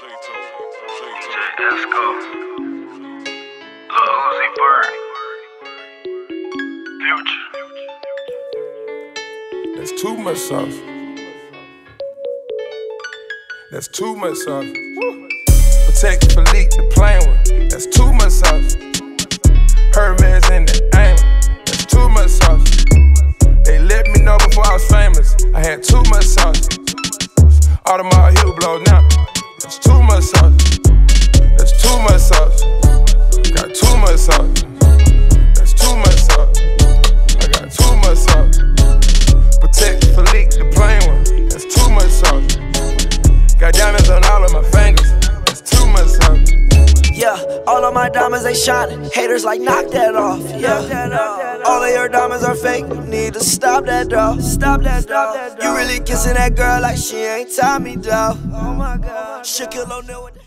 Let's. Lil Uzi Vert. Future. That's too much sauce. That's too much sauce. Patek Philippe, the plain one. That's too much sauce. Hermes in the aim. That's too much sauce. They let me know before I was famous. I had too much sauce. Audemars heel blow now. That's too much sauce. That's too much sauce. Got too much sauce. That's too much sauce. I got too much sauce. Patek Philippe, the plain one. That's too much sauce. Got diamonds on all of my fingers. That's too much sauce. Yeah, all of my diamonds they shining. Haters like knock that off. Yeah, all of your diamonds are fake. You need to stop that though. Stop that stop that, though. You really kissing that girl like she ain't Tommy though. Oh my God. Shaquille O'Neal with.